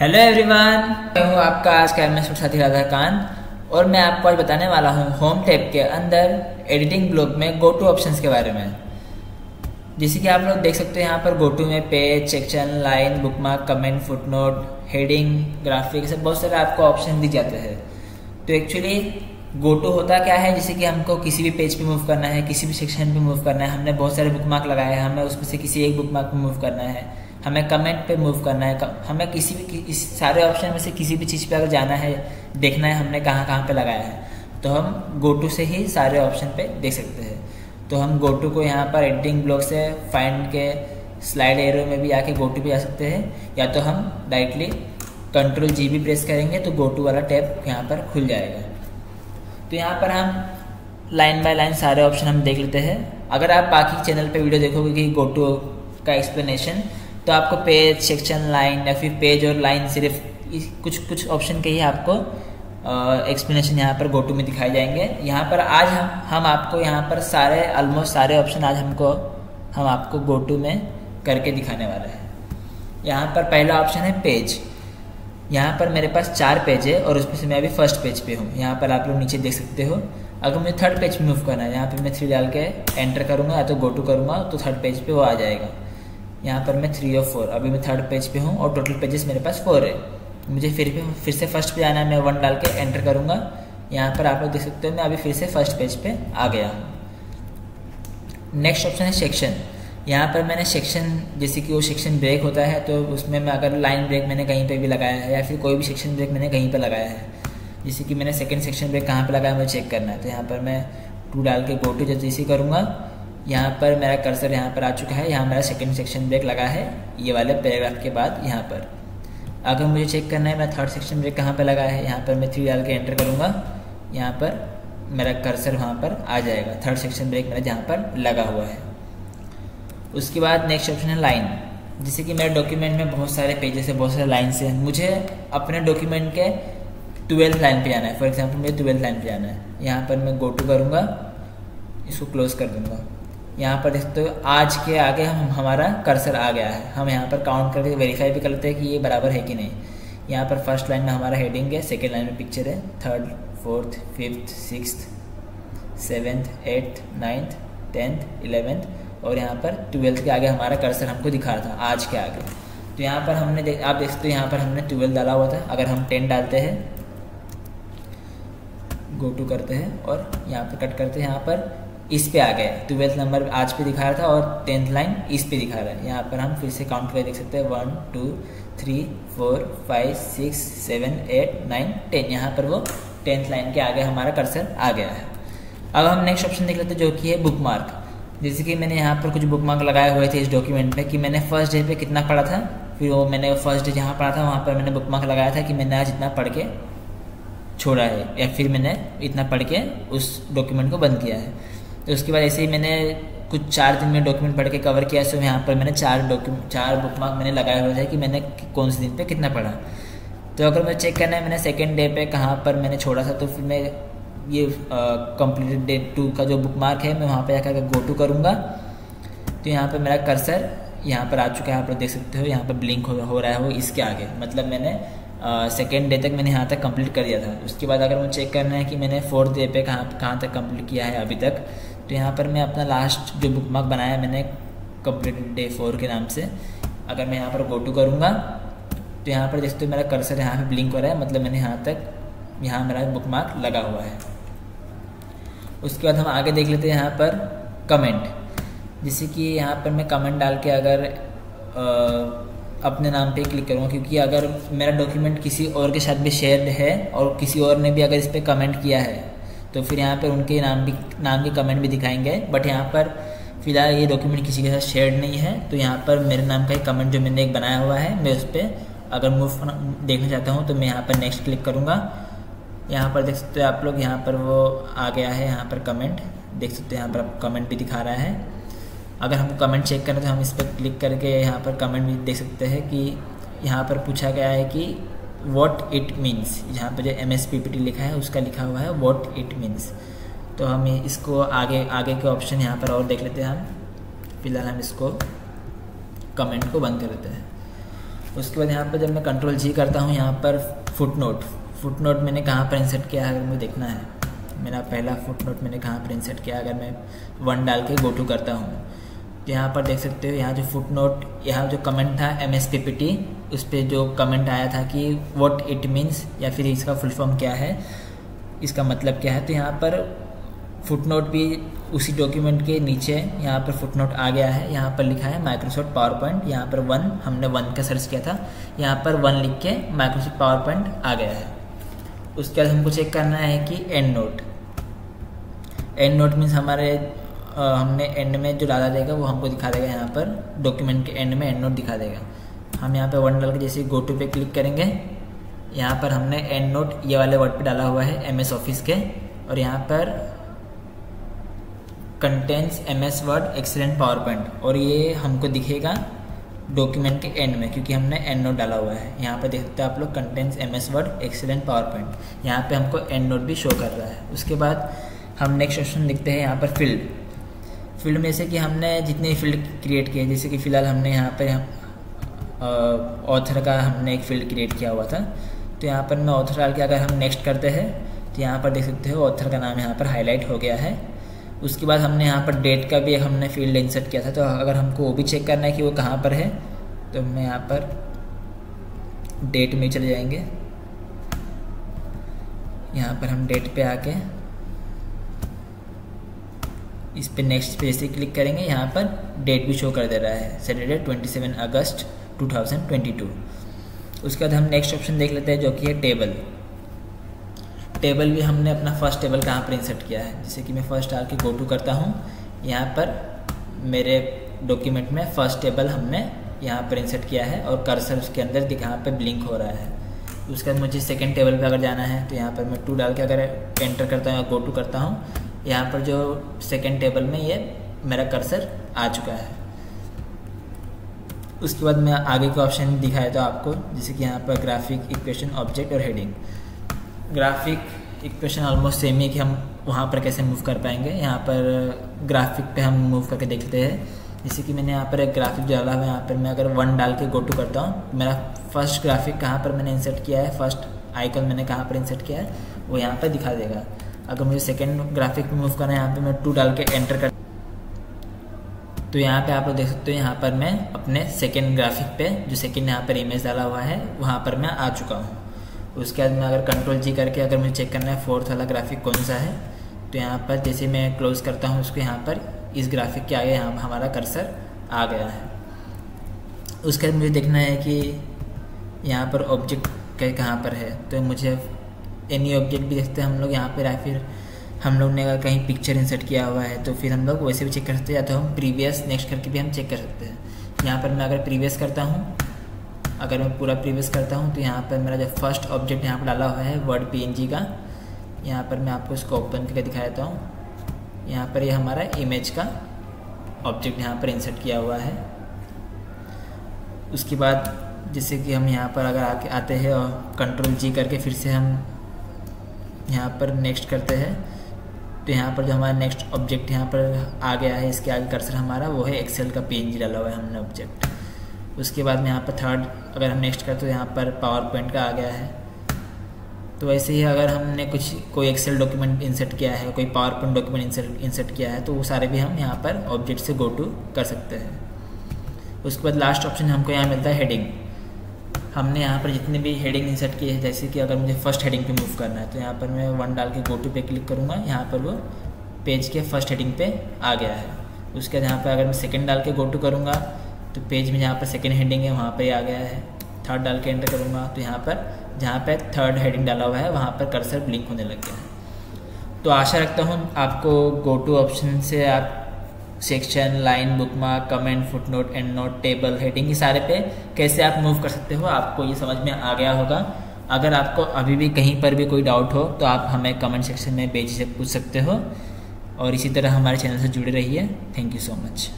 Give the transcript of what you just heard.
Hello everyone मैं हूँ आपका आज का एम साथी राधा और मैं आपको आज बताने वाला हूँ होम टैब के अंदर एडिटिंग ब्लॉग में गो टू ऑप्शन के बारे में। जैसे कि आप लोग देख सकते हैं यहाँ पर गो टू में page section line bookmark comment footnote heading graphic सब बहुत सारे आपको ऑप्शन दी जाते हैं। तो एक्चुअली गो टू होता क्या है? जैसे कि हमको किसी भी पेज पे मूव करना है, किसी भी सेक्शन पे मूव करना है, हमने बहुत सारे बुकमार्क लगाए हैं हमें उसमें से किसी एक बुकमार्क पे मूव करना है। हमें कमेंट पे मूव करना है। हमें किसी भी इस सारे ऑप्शन में से किसी भी चीज़ पे अगर जाना है, देखना है हमने कहाँ कहाँ पे लगाया है तो हम गो टू से ही सारे ऑप्शन पे देख सकते हैं। तो हम गो टू को यहाँ पर एडिटिंग ब्लॉक से फाइंड के स्लाइड एरो में भी आके गो टू पे जा सकते हैं। या तो हम डायरेक्टली कंट्रोल जी भी प्रेस करेंगे तो गो टू वाला टैब यहाँ पर खुल जाएगा। तो यहाँ पर हम लाइन बाय लाइन सारे ऑप्शन हम देख लेते हैं। अगर आप बाकी चैनल पे वीडियो देखोगे कि गो टू का एक्सप्लेनेशन तो आपको पेज सेक्शन लाइन या फिर पेज और लाइन सिर्फ़ कुछ कुछ ऑप्शन के ही आपको एक्सप्लेनेशन यहाँ पर गोटू में दिखाए जाएँगे। यहाँ पर आज हम हम आपको यहाँ पर सारे ऑलमोस्ट सारे ऑप्शन आज हमको, हम आपको गोटू में करके दिखाने वाले हैं। यहाँ पर पहला ऑप्शन है पेज यहाँ पर मेरे पास चार पेज है और उसमें से मैं अभी फ़र्स्ट पेज पे हूँ। यहाँ पर आप लोग नीचे देख सकते हो। अगर मुझे थर्ड पेज मूव करना है, यहाँ पे मैं थ्री डाल के एंटर करूँगा या तो गो टू करूँगा तो थर्ड पेज पे वो आ जाएगा। यहाँ पर मैं थ्री और फोर अभी मैं थर्ड पेज पे हूँ और टोटल पेजेस मेरे पास फोर है। मुझे फिर भी, फिर से फ़र्स्ट पे आना है, मैं वन डाल के एंटर करूँगा। यहाँ पर आप लोग देख सकते हो, मैं अभी फिर से फ़र्स्ट पेज पे आ गया हूँ। नेक्स्ट ऑप्शन है सेक्शन यहाँ पर मैंने सेक्शन जैसे कि वो सेक्शन ब्रेक होता है तो उसमें मैं अगर लाइन ब्रेक मैंने कहीं पे भी लगाया है या फिर कोई भी सेक्शन ब्रेक मैंने कहीं पे लगाया है, जैसे कि मैंने सेकंड सेक्शन ब्रेक कहाँ पे लगाया मुझे चेक करना है। तो यहाँ पर मैं टू डाल के गो टू जैसे करूँगा यहाँ पर मेरा कर्सर यहाँ पर आ चुका है। यहाँ मेरा सेकंड सेक्शन ब्रेक लगा है। ये वाले पैराग्राफ के बाद यहाँ पर। अगर मुझे चेक करना है मैं थर्ड सेक्शन ब्रेक कहाँ पर लगा है? यहाँ पर मैं थ्री डाल के एंटर करूँगा। यहाँ पर मेरा कर्सर वहाँ पर आ जाएगा। थर्ड सेक्शन ब्रेक मेरा जहाँ पर लगा हुआ है। उसके बाद नेक्स्ट ऑप्शन है लाइन जैसे कि मेरे डॉक्यूमेंट में बहुत सारे पेजेस है, बहुत सारे लाइन्स हैं। मुझे अपने डॉक्यूमेंट के ट्वेल्थ लाइन पे जाना है। फॉर एग्जांपल मुझे ट्वेल्थ लाइन पे जाना है। यहाँ पर मैं गो टू करूँगा। इसको क्लोज कर दूँगा। यहाँ पर देखते हो आज के आगे हम, हमारा कर्सर आ गया है। हम यहाँ पर काउंट करके वेरीफाई भी कर लेते हैं कि ये बराबर है कि नहीं। यहाँ पर फ़र्स्ट लाइन में हमारा हेडिंग है सेकेंड लाइन में पिक्चर है। Third fourth fifth six seventh eighth ninth tenth eleventh और यहाँ पर ट्वेल्थ के आगे हमारा कर्सर हमको दिखा रहा था, आज के आगे। तो यहाँ पर हमने देख आप देख सकते हो यहाँ पर हमने ट्वेल्व डाला हुआ था। अगर हम टेन डालते हैं गो टू करते हैं और यहाँ पर कट करते हैं। यहाँ पर इस पे आ गए ट्वेल्थ नंबर आज पे दिखा रहा था और टेंथ लाइन इस पे दिखा रहा है। यहाँ पर हम फिर से काउंट करके देख सकते हैं। One two three four five six seven eight nine ten यहाँ पर वो टेंथ लाइन के आगे हमारा कर्सर आ गया है। अब हम नेक्स्ट ऑप्शन देख लेते हैं, जो कि है बुक मार्क जैसे कि मैंने यहाँ पर कुछ बुक मार्क लगाए हुए थे इस डॉक्यूमेंट में कि मैंने फ़र्स्ट डे पे कितना पढ़ा था। फिर वो मैंने फ़र्स्ट डे जहाँ पढ़ा था, वहाँ पर मैंने बुक मार्क लगाया था कि मैंने आज इतना पढ़ के छोड़ा है या फिर मैंने इतना पढ़ के उस डॉक्यूमेंट को बंद किया है। तो उसके बाद ऐसे ही मैंने कुछ चार दिन में डॉक्यूमेंट पढ़ के कवर किया। सो यहाँ पर मैंने चार डॉक्यूमेंट चार बुक मार्क मैंने लगाए हुए थे कि मैंने कौन से दिन पे कितना पढ़ा। तो अगर मुझे चेक करना है मैंने सेकेंड डे पे कहाँ पर मैंने छोड़ा था तो फिर मैं ये कंप्लीटेड डे टू का जो बुक मार्क है मैं वहाँ पर जाकर गो टू करूँगा। तो यहाँ पर मेरा कर्सर यहाँ पर आ चुका है। आप लोग देख सकते हो यहाँ पर ब्लिंक हो, हो रहा है वो इसके आगे। मतलब मैंने सेकेंड डे तक मैंने यहाँ तक कंप्लीट कर दिया था। उसके बाद अगर मुझे चेक करना है कि मैंने फोर्थ डे पे कहाँ कहाँ तक कंप्लीट किया है अभी तक तो यहाँ पर मैं अपना लास्ट जो बुक मार्क बनाया मैंने कंप्लीट डे फोर के नाम से अगर मैं यहाँ पर गो टू करूँगा तो यहाँ पर देखते हो मेरा कर्सर यहाँ पे ब्लिंक हो रहा है मतलब मैंने यहाँ तक यहाँ मेरा बुक मार्क लगा हुआ है। उसके बाद हम आगे देख लेते हैं यहाँ पर कमेंट जैसे कि यहाँ पर मैं कमेंट डाल के अगर आ, अपने नाम पे क्लिक करूँगा क्योंकि अगर मेरा डॉक्यूमेंट किसी और के साथ भी शेयर है और किसी और ने भी अगर इस पर कमेंट किया है तो फिर यहाँ पर उनके नाम भी नाम के कमेंट भी दिखाएँगे बट यहाँ पर फ़िलहाल ये डॉक्यूमेंट किसी के साथ शेयर नहीं है तो यहाँ पर मेरे नाम का एक कमेंट जो मैंने एक बनाया हुआ है मैं उस पर अगर मूव देखना चाहता हूँ तो मैं यहाँ पर नेक्स्ट क्लिक करूँगा यहाँ पर देख सकते हो आप लोग यहाँ पर वो आ गया है यहाँ पर कमेंट देख सकते हो यहाँ पर आप कमेंट भी दिखा रहा है अगर हमको कमेंट चेक करें तो हम इस पर क्लिक करके यहाँ पर कमेंट भी देख सकते हैं कि यहाँ पर पूछा गया है कि वॉट इट मीन्स यहाँ पर जो M S P P T लिखा है, उसका लिखा हुआ है वॉट इट मीन्स तो हम इसको आगे आगे के ऑप्शन यहाँ पर और देख लेते हैं हम। फ़िलहाल हम इसको कमेंट को बंद कर देते हैं। उसके बाद यहाँ पर जब मैं कंट्रोल जी करता हूँ, यहाँ पर फुट नोट फुट नोट मैंने कहाँ पर इंसर्ट किया है, अगर मुझे देखना है। मेरा पहला फुट नोट मैंने कहाँ पर इंसर्ट किया अगर मैं वन डाल के गो टू करता हूँ। तो यहाँ पर देख सकते हो, यहाँ जो फुट नोट यहाँ जो कमेंट था M S P P T उस पर जो कमेंट आया था कि वॉट इट मीन्स या फिर इसका फुल फॉर्म क्या है, इसका मतलब क्या है तो यहाँ पर फुट नोट भी उसी डॉक्यूमेंट के नीचे, यहाँ पर फुट नोट आ गया है, यहाँ पर लिखा है माइक्रोसॉफ्ट पावर पॉइंट यहाँ पर वन हमने वन का सर्च किया था, यहाँ पर वन लिख के माइक्रोसॉफ्ट पावर पॉइंट आ गया है। उसके बाद हमको चेक करना है कि end note end note means हमारे हमने एंड में जो डाला देगा वो हमको दिखा देगा यहाँ पर। डॉक्यूमेंट के एंड में एंड नोट दिखा देगा। हम यहाँ पर वन डाल के जैसे गो टू पे क्लिक करेंगे। यहाँ पर हमने एंड नोट ये वाले वर्ड पे डाला हुआ है एम एस ऑफ़िस के। और यहाँ पर contents M S Word excellent PowerPoint और ये हमको दिखेगा डॉक्यूमेंट के एंड में, क्योंकि हमने एंड नोट डाला हुआ है। यहाँ पर देखते हैं आप लोग contents M S Word excellent PowerPoint यहाँ पे हमको एंड नोट भी शो कर रहा है। उसके बाद हम नेक्स्ट ऑप्शन लिखते हैं, यहाँ पर फ़ील्ड फ़ील्ड में से कि हमने जितने फ़ील्ड क्रिएट किए जैसे कि फ़िलहाल हमने यहाँ पर ऑथर का हमने एक फ़ील्ड क्रिएट किया हुआ था। तो यहाँ पर मैं ऑथर डाल के अगर हम नेक्स्ट करते हैं तो यहाँ पर देख सकते हो ऑथर का नाम यहाँ पर हाईलाइट हो गया है। उसके बाद हमने यहाँ पर डेट का भी हमने फ़ील्ड इंसर्ट किया था। तो अगर हमको वो भी चेक करना है कि वो कहाँ पर है तो मैं यहाँ पर डेट में चले जाएँगे। यहाँ पर हम डेट पे आके इस पे नेक्स्ट पेज से क्लिक करेंगे, यहाँ पर डेट भी शो कर दे रहा है सैटरडे 27 अगस्त 2022 उसके बाद हम नेक्स्ट ऑप्शन देख लेते हैं, जो कि है टेबल टेबल भी हमने अपना फ़र्स्ट टेबल कहाँ पर इंसर्ट किया है, जैसे कि मैं फ़र्स्ट डाल के गो टू करता हूँ, यहाँ पर मेरे डॉक्यूमेंट में फ़र्स्ट टेबल हमने यहाँ पर इंसर्ट किया है, और कर्सर उसके अंदर यहाँ पर ब्लिंक हो रहा है। उसके बाद मुझे सेकेंड टेबल पर अगर जाना है तो यहाँ पर मैं टू डाल के अगर एंटर करता हूँ या गो टू करता हूँ यहाँ पर जो सेकेंड टेबल में ये मेरा कर्सर आ चुका है। उसके बाद मैं आगे का ऑप्शन दिखाया था आपको, जैसे कि यहाँ पर ग्राफिक इक्वेशन ऑब्जेक्ट और heading graphic equation almost same ही कि हम वहाँ पर कैसे मूव कर पाएँगे। यहाँ पर ग्राफिक पे हम मूव करके देखते हैं। जैसे कि मैंने यहाँ पर एक ग्राफिक डाला हुआ है, यहाँ पर मैं अगर वन डाल के गो टू करता हूँ मेरा फ़र्स्ट ग्राफिक कहाँ पर मैंने इंसर्ट किया है? फ़र्स्ट आइकन मैंने कहाँ पर इंसर्ट किया है? वो यहाँ पर दिखा देगा। अगर मुझे सेकेंड ग्राफिक मूव करना है, यहाँ पे मैं टू डाल के एंटर कर तो यहाँ पे आप लोग देख सकते हो, यहाँ पर मैं अपने सेकेंड ग्राफिक पे, जो सेकेंड यहाँ पर इमेज डाला हुआ है, वहाँ पर मैं आ चुका हूँ। उसके बाद मैं अगर कंट्रोल जी करके अगर मुझे चेक करना है फोर्थ वाला ग्राफिक कौन सा है तो यहाँ पर जैसे मैं क्लोज करता हूँ, उसको यहाँ पर इस ग्राफिक के आगे यहाँ हमारा कर्सर आ गया है। उसके बाद मुझे देखना है कि यहाँ पर ऑब्जेक्ट कहाँ पर है तो मुझे एनी ऑब्जेक्ट भी देखते हैं हम लोग, यहाँ पर या फिर हम लोग ने अगर कहीं पिक्चर इंसर्ट किया हुआ है तो फिर हम लोग वैसे भी चेक कर सकते हैं, या तो हम प्रीवियस नेक्स्ट करके भी हम चेक कर सकते हैं। यहाँ पर मैं अगर प्रीवियस करता हूँ, अगर मैं पूरा प्रीवियस करता हूँ तो यहाँ पर मेरा जो फ़र्स्ट ऑब्जेक्ट यहाँ पर डाला हुआ है वर्ड पीएनजी का, यहाँ पर मैं आपको इसको ओपन करके दिखा देता हूँ। यहाँ पर ये यह हमारा इमेज का ऑब्जेक्ट यहाँ पर इंसर्ट किया हुआ है। उसके बाद जैसे कि हम यहाँ पर अगर आके आते हैं और कंट्रोल जी करके फिर से हम यहाँ पर नेक्स्ट करते हैं। तो यहाँ पर जो हमारा नेक्स्ट ऑब्जेक्ट यहाँ पर आ गया है, इसके आगे कर्सर हमारा, वो है एक्सेल का पीएनजी डाला हुआ है हमने ऑब्जेक्ट उसके बाद में यहाँ पर थर्ड अगर हम नेक्स्ट करते तो यहाँ पर पावर पॉइंट का आ गया है। तो वैसे ही अगर हमने कुछ, कोई एक्सेल डॉक्यूमेंट इंसर्ट किया है, कोई PowerPoint document insert insert किया है तो वो सारे भी हम यहाँ पर ऑब्जेक्ट से गो टू कर सकते हैं। उसके बाद लास्ट ऑप्शन हमको यहाँ मिलता है हेडिंग हमने यहाँ पर जितने भी हेडिंग इंसर्ट किए हैं, जैसे कि अगर मुझे फ़र्स्ट हेडिंग पे मूव करना है तो यहाँ पर मैं वन डाल के गो टू पे क्लिक करूँगा। यहाँ पर वो पेज के फ़र्स्ट हेडिंग पे आ गया है। उसके बाद यहाँ पर अगर मैं सेकेंड डाल के गो टू करूँगा तो पेज में जहाँ पर सेकेंड हेडिंग है, वहाँ पर ही आ गया है। थर्ड डाल के एंटर करूँगा तो यहाँ पर, जहाँ पर थर्ड हेडिंग डाला हुआ है, वहाँ पर कर्सर ब्लिंक होने लग गया है। तो आशा रखता हूँ आपको गो टू ऑप्शन से आप section line bookmark comment footnote endnote table heading ये सारे पे कैसे आप मूव कर सकते हो, आपको ये समझ में आ गया होगा। अगर आपको अभी भी कहीं पर भी कोई डाउट हो तो आप हमें कमेंट सेक्शन में भेज पूछ सकते हो। और इसी तरह हमारे चैनल से जुड़े रहिए। Thank you so much